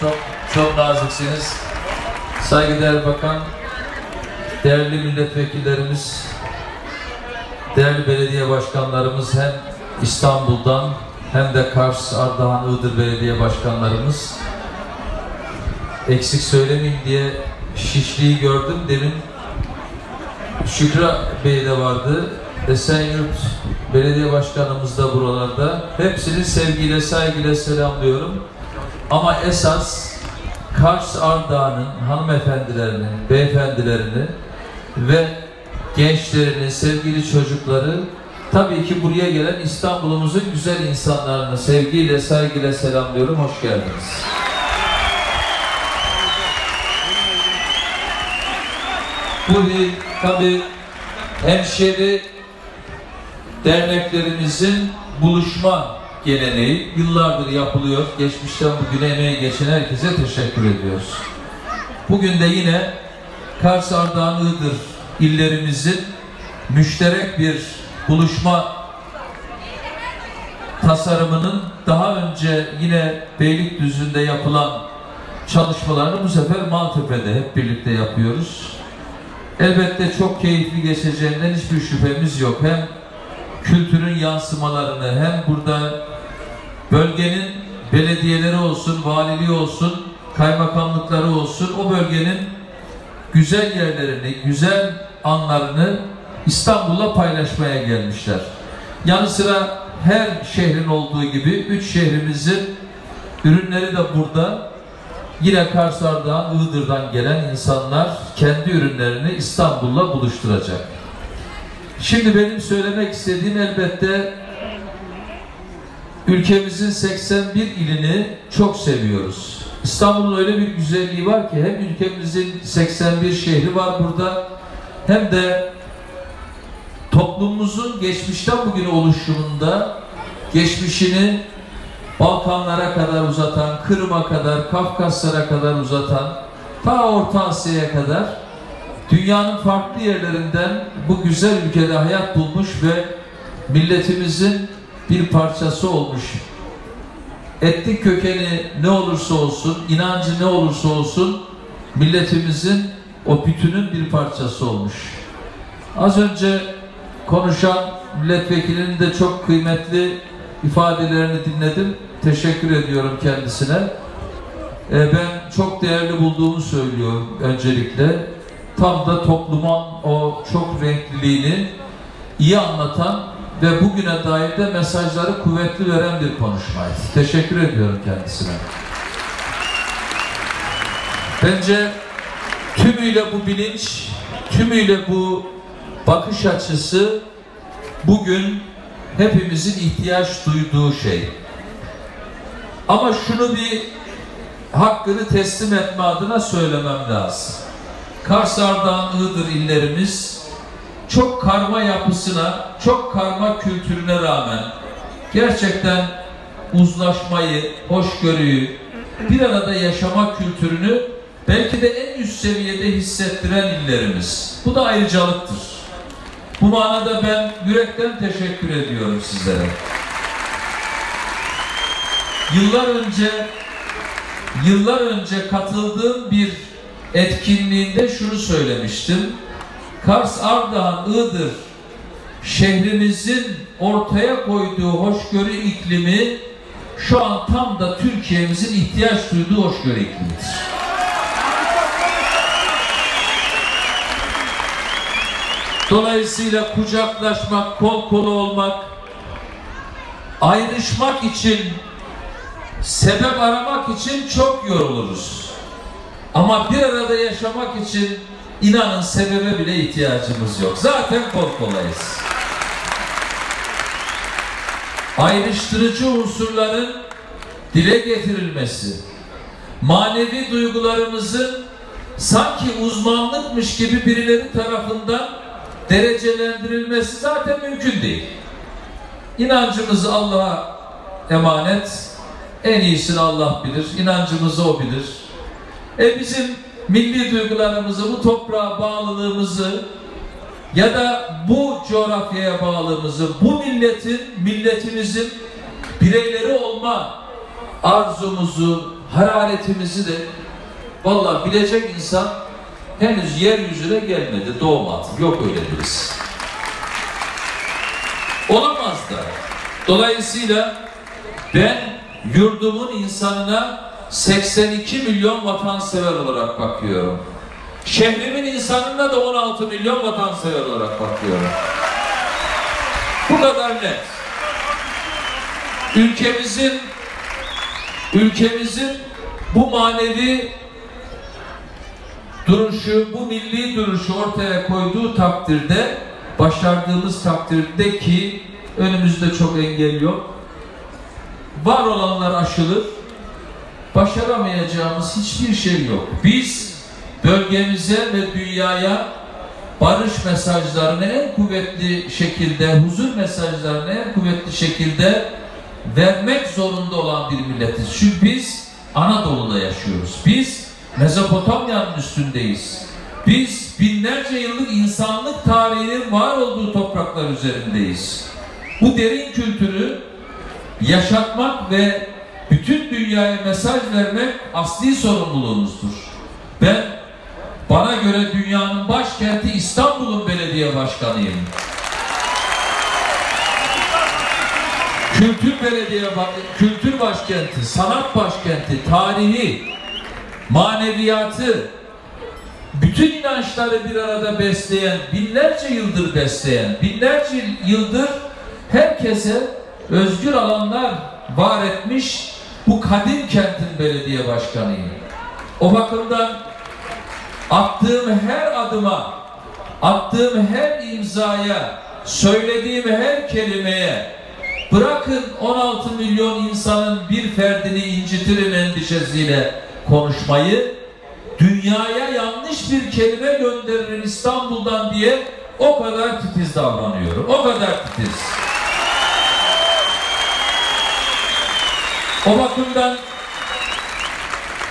Çok çok naziksiniz. Saygıdeğer Bakan, değerli milletvekillerimiz, değerli belediye başkanlarımız hem İstanbul'dan hem de Kars, Ardahan, Iğdır belediye başkanlarımız eksik söylemeyeyim diye Şişli'yi gördüm. Demin Şükrü Bey de vardı. Esenyurt Belediye Başkanımız da buralarda. Hepsini sevgiyle, saygıyla selamlıyorum. Ama esas Kars Ardahan'ın hanımefendilerini, beyefendilerini ve gençlerini, sevgili çocukları tabii ki buraya gelen İstanbul'umuzun güzel insanlarını sevgiyle, saygıyla selamlıyorum. Hoş geldiniz. Bu bir tabii hemşeri derneklerimizin buluşma geleneği yıllardır yapılıyor. Geçmişten bugüne emeği geçen herkese teşekkür ediyoruz. Bugün de yine Kars, Ardahan, illerimizin müşterek bir buluşma tasarımının daha önce yine Beylikdüzü'nde yapılan çalışmalarını bu sefer Maltepe'de hep birlikte yapıyoruz. Elbette çok keyifli geçeceğinden hiçbir şüphemiz yok. Hem kültürün yansımalarını hem burada bölgenin belediyeleri olsun, valiliği olsun, kaymakamlıkları olsun o bölgenin güzel yerlerini, güzel anlarını İstanbul'la paylaşmaya gelmişler. Yanı sıra her şehrin olduğu gibi üç şehrimizin ürünleri de burada. Yine Karsar'dan, Iğdır'dan gelen insanlar kendi ürünlerini İstanbul'la buluşturacak. Şimdi benim söylemek istediğim elbette ülkemizin 81 ilini çok seviyoruz. İstanbul'un öyle bir güzelliği var ki hem ülkemizin 81 şehri var burada hem de toplumumuzun geçmişten bugüne oluşumunda geçmişini Balkanlara kadar uzatan, Kırım'a kadar, Kafkaslara kadar uzatan, ta Orta Asya'ya kadar dünyanın farklı yerlerinden bu güzel ülkede hayat bulmuş ve milletimizin bir parçası olmuş. Etnik kökeni ne olursa olsun, inancı ne olursa olsun milletimizin o bütünün bir parçası olmuş. Az önce konuşan milletvekilinin de çok kıymetli ifadelerini dinledim. Teşekkür ediyorum kendisine. Ee, ben çok değerli bulduğumu söylüyorum öncelikle. Tam da toplumun o çok renkliliğini iyi anlatan ve bugüne dair de mesajları kuvvetli veren bir konuşmaydı. Teşekkür ediyorum kendisine. Bence tümüyle bu bilinç, tümüyle bu bakış açısı bugün hepimizin ihtiyaç duyduğu şey. Ama şunu bir hakkını teslim etme adına söylemem lazım. Kars, Ardahan, Iğdır illerimiz çok karma yapısına, çok karma kültürüne rağmen gerçekten uzlaşmayı, hoşgörüyü, bir arada yaşama kültürünü belki de en üst seviyede hissettiren illerimiz. Bu da ayrıcalıktır. Bu manada ben yürekten teşekkür ediyorum sizlere. Yıllar önce yıllar önce katıldığım bir etkinliğinde şunu söylemiştim. Kars, Ardahan, Iğdır şehrimizin ortaya koyduğu hoşgörü iklimi şu an tam da Türkiye'mizin ihtiyaç duyduğu hoşgörü iklimidir. Dolayısıyla kucaklaşmak, kol kola olmak, ayrışmak için, sebep aramak için çok yoruluruz. Ama bir arada yaşamak için inanın sebebe bile ihtiyacımız yok. Zaten kol. Ayrıştırıcı unsurların dile getirilmesi, manevi duygularımızın sanki uzmanlıkmış gibi birileri tarafından derecelendirilmesi zaten mümkün değil. İnancımızı Allah'a emanet, en iyisini Allah bilir, inancımızı O bilir. E bizim milli duygularımızı, bu toprağa bağlılığımızı ya da bu coğrafyaya bağlılığımızı, bu milletin, milletimizin bireyleri olma arzumuzu, hararetimizi de vallahi bilecek insan henüz yeryüzüne gelmedi, doğmadı. Yok öyle birisi. Olamaz da. Dolayısıyla ben yurdumun insanına 82 milyon vatansever olarak bakıyorum. Şehrimin insanına da 16 milyon vatansever olarak bakıyorum. Bu kadar net. Ülkemizin ülkemizin bu manevi duruşu, bu milli duruşu ortaya koyduğu takdirde, başardığımız takdirde ki önümüzde çok engel yok. Var olanlar aşılır. Başaramayacağımız hiçbir şey yok. Biz bölgemize ve dünyaya barış mesajlarını en kuvvetli şekilde, huzur mesajlarını en kuvvetli şekilde vermek zorunda olan bir milletiz. Çünkü biz Anadolu'da yaşıyoruz. Biz Mezopotamya'nın üstündeyiz. Biz binlerce yıllık insanlık tarihinin var olduğu topraklar üzerindeyiz. Bu derin kültürü yaşatmak ve bütün dünyaya mesaj vermek asli sorumluluğumuzdur. Ben bana göre dünyanın başkenti İstanbul'un belediye başkanıyım. Kültür belediye, kültür başkenti, sanat başkenti, tarihi, maneviyatı, bütün inançları bir arada besleyen, binlerce yıldır besleyen, binlerce yıldır herkese özgür alanlar var etmiş bu kadim kentin belediye başkanıyım. O bakımdan attığım her adıma, attığım her imzaya, söylediğim her kelimeye, bırakın 16 milyon insanın bir ferdini incitirim endişesiyle konuşmayı, dünyaya yanlış bir kelime gönderirim İstanbul'dan diye o kadar titiz davranıyorum. O kadar titiz. O bakımdan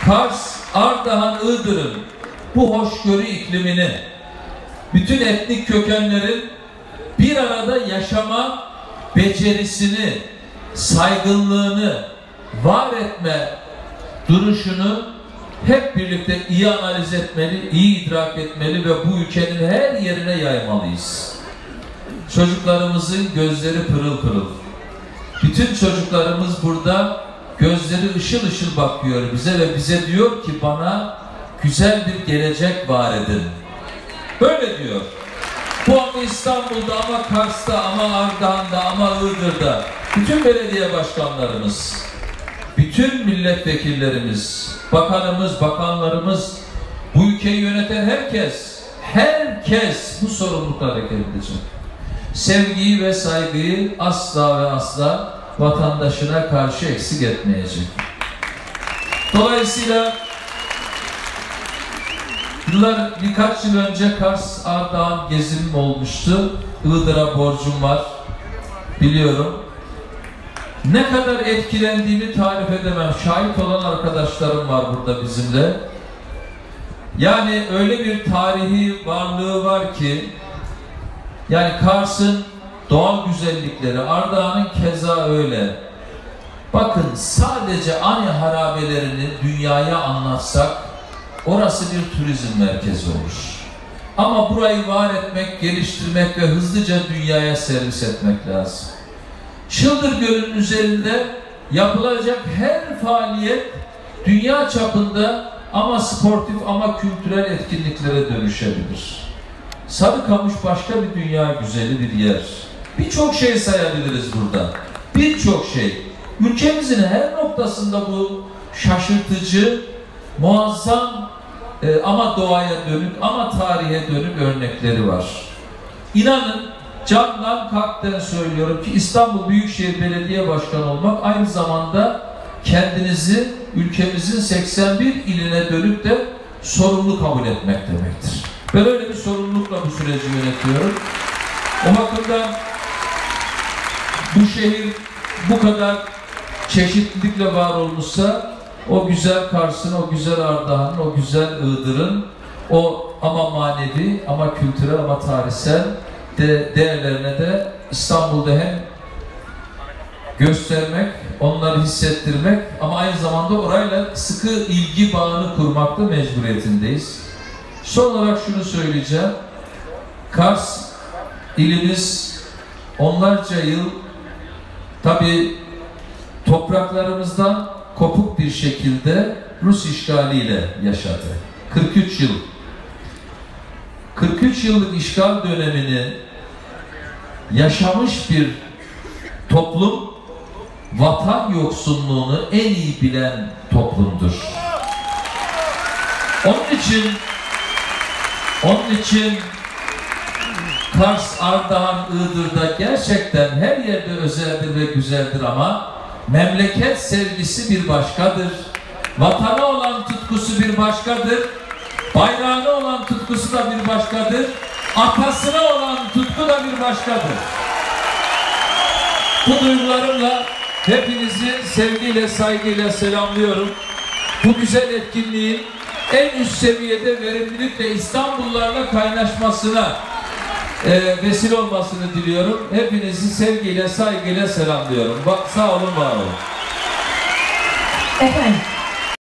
Kars, Ardahan, Iğdır'ın bu hoşgörü iklimini bütün etnik kökenlerin bir arada yaşama becerisini, saygınlığını var etme duruşunu hep birlikte iyi analiz etmeli, iyi idrak etmeli ve bu ülkenin her yerine yaymalıyız. Çocuklarımızın gözleri pırıl pırıl. Bütün çocuklarımız burada gözleri ışıl ışıl bakıyor bize ve bize diyor ki bana güzel bir gelecek var edin. Böyle diyor. Bu ama İstanbul'da ama Kars'ta ama Ardahan'da ama Iğdır'da bütün belediye başkanlarımız, bütün milletvekillerimiz, bakanımız, bakanlarımız, bu ülkeyi yöneten herkes, herkes bu sorumlulukla hareket edecek. Sevgiyi ve saygıyı asla ve asla vatandaşına karşı eksik etmeyecek. Dolayısıyla yıllar birkaç yıl önce Kars Ardahan gezimim olmuştu. Iğdır'a borcum var. Biliyorum. Ne kadar etkilendiğimi tarif edemem. Şahit olan arkadaşlarım var burada bizimle. Yani öyle bir tarihi varlığı var ki yani Kars'ın doğal güzellikleri, Ardahan'ın keza öyle. Bakın sadece Ani harabelerini dünyaya anlatsak orası bir turizm merkezi olur. Ama burayı var etmek, geliştirmek ve hızlıca dünyaya servis etmek lazım. Çıldır Gölü'nün üzerinde yapılacak her faaliyet dünya çapında ama sportif ama kültürel etkinliklere dönüşebilir. Sarıkamış başka bir dünya güzeli bir yer. Birçok şey sayabiliriz burada. Birçok şey. Ülkemizin her noktasında bu şaşırtıcı, muazzam e, ama doğaya dönük ama tarihe dönük örnekleri var. İnanın candan kalpten söylüyorum ki İstanbul Büyükşehir Belediye Başkanı olmak aynı zamanda kendinizi ülkemizin 81 iline dönüp de sorumlu kabul etmek demektir. Ben öyle bir sorumlulukla bu süreci yönetiyorum. O bakımdan bu şehir bu kadar çeşitlilikle var olmuşsa o güzel Kars'ın, o güzel Ardahan'ın, o güzel Iğdır'ın o ama manevi ama kültürel ama tarihsel de değerlerine de İstanbul'da hem göstermek, onları hissettirmek ama aynı zamanda orayla sıkı ilgi bağını kurmakta mecburiyetindeyiz. Son olarak şunu söyleyeceğim. Kars ilimiz onlarca yıl tabi topraklarımızdan kopuk bir şekilde Rus işgaliyle yaşadı. 43 yıl. 43 yıllık işgal dönemini yaşamış bir toplum vatan yoksunluğunu en iyi bilen toplumdur. Onun için onun için Kars, Ardahan, Iğdır'da gerçekten her yerde özeldir ve güzeldir ama memleket sevgisi bir başkadır. Vatana olan tutkusu bir başkadır. Bayrağına olan tutkusu da bir başkadır. Atasına olan tutku da bir başkadır. Bu duygularımla hepinizi sevgiyle, saygıyla selamlıyorum. Bu güzel etkinliğin en üst seviyede verimlilikle İstanbullularla kaynaşmasına e, vesile olmasını diliyorum. Hepinizi sevgiyle, saygıyla selamlıyorum. Bak, sağ olun, var olun. Efendim